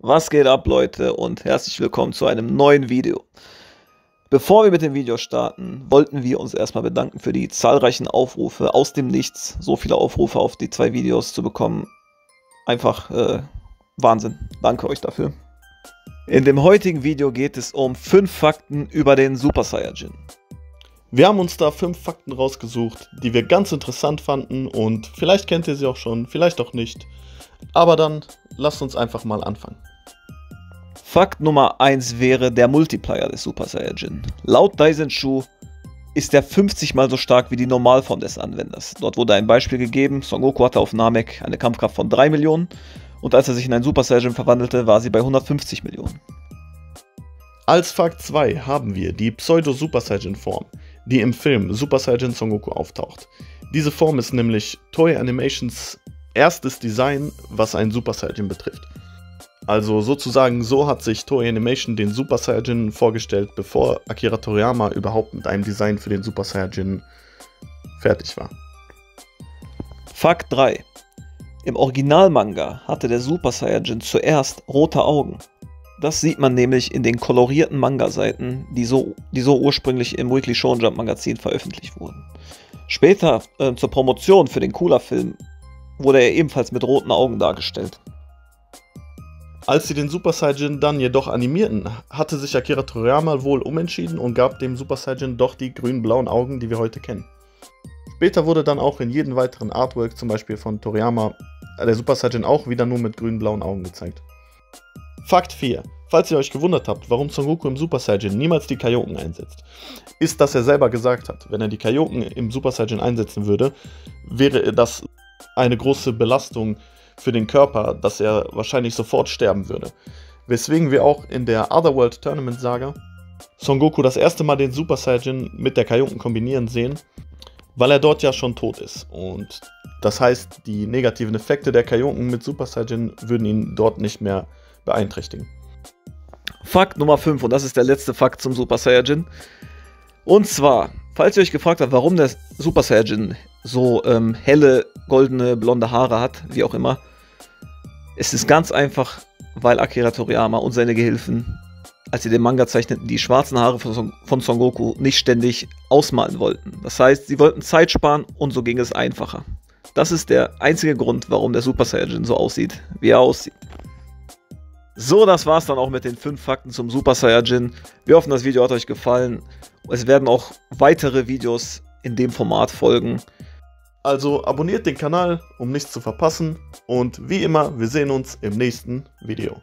Was geht ab, Leute, und herzlich willkommen zu einem neuen Video. Bevor wir mit dem Video starten, wollten wir uns erstmal bedanken für die zahlreichen Aufrufe aus dem Nichts. So viele Aufrufe auf die zwei Videos zu bekommen. Einfach äh, Wahnsinn. Danke euch dafür. In dem heutigen Video geht es um 5 Fakten über den Super Saiyajin. Wir haben uns da 5 Fakten rausgesucht, die wir ganz interessant fanden und vielleicht kennt ihr sie auch schon, vielleicht auch nicht. Aber dann lasst uns einfach mal anfangen. Fakt Nummer 1 wäre der Multiplier des Super Saiyajin. Laut Daisenshu ist er 50 mal so stark wie die Normalform des Anwenders. Dort wurde ein Beispiel gegeben, Son Goku hatte auf Namek eine Kampfkraft von 3 Millionen und als er sich in einen Super Saiyajin verwandelte, war sie bei 150 Millionen. Als Fakt 2 haben wir die Pseudo-Super Saiyajin Form, die im Film Super Saiyajin Son Goku auftaucht. Diese Form ist nämlich Toei Animations erstes Design, was einen Super Saiyajin betrifft. Also sozusagen so hat sich Toei Animation den Super Saiyajin vorgestellt, bevor Akira Toriyama überhaupt mit einem Design für den Super Saiyajin fertig war. Fakt 3. Im Originalmanga hatte der Super Saiyajin zuerst rote Augen. Das sieht man nämlich in den kolorierten Manga-Seiten, die so, die so ursprünglich im Weekly Shonen Jump Magazin veröffentlicht wurden. Später, äh, zur Promotion für den Cooler-Film, wurde er ebenfalls mit roten Augen dargestellt. Als sie den Super Saiyajin dann jedoch animierten, hatte sich Akira Toriyama wohl umentschieden und gab dem Super Saiyajin doch die grün-blauen Augen, die wir heute kennen. Später wurde dann auch in jedem weiteren Artwork, zum Beispiel von Toriyama, der Super Saiyajin auch wieder nur mit grün-blauen Augen gezeigt. Fakt 4. Falls ihr euch gewundert habt, warum Son Goku im Super Saiyajin niemals die Kaioken einsetzt, ist, dass er selber gesagt hat, wenn er die Kaioken im Super Saiyajin einsetzen würde, wäre das eine große Belastung für den Körper, dass er wahrscheinlich sofort sterben würde. Weswegen wir auch in der Otherworld Tournament Saga Son Goku das erste Mal den Super Saiyajin mit der Kaioken kombinieren sehen, weil er dort ja schon tot ist. Und das heißt, die negativen Effekte der Kaioken mit Super Saiyajin würden ihn dort nicht mehr beeinträchtigen. Fakt Nummer 5, und das ist der letzte Fakt zum Super Saiyajin. Und zwar, falls ihr euch gefragt habt, warum der Super Saiyajin so ähm, helle, goldene, blonde Haare hat, wie auch immer. Es ist ganz einfach, weil Akira Toriyama und seine Gehilfen, als sie den Manga zeichneten, die schwarzen Haare von Son, von Son Goku nicht ständig ausmalen wollten. Das heißt, sie wollten Zeit sparen und so ging es einfacher. Das ist der einzige Grund, warum der Super Saiyajin so aussieht, wie er aussieht. So, das war's dann auch mit den 5 Fakten zum Super Saiyajin. Wir hoffen, das Video hat euch gefallen. Es werden auch weitere Videos in dem Format folgen. Also abonniert den Kanal, um nichts zu verpassen. Und wie immer, wir sehen uns im nächsten Video.